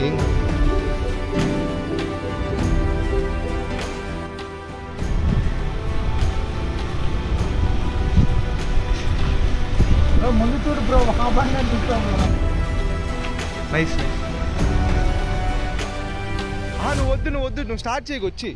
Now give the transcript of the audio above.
ఏం ముందు చూడు బ్రో బండి చూస్తాం నైస్ నైస్ నువ్వు వద్దు నువ్వు వద్దు నువ్వు స్టార్ట్ చేయకు వచ్చి.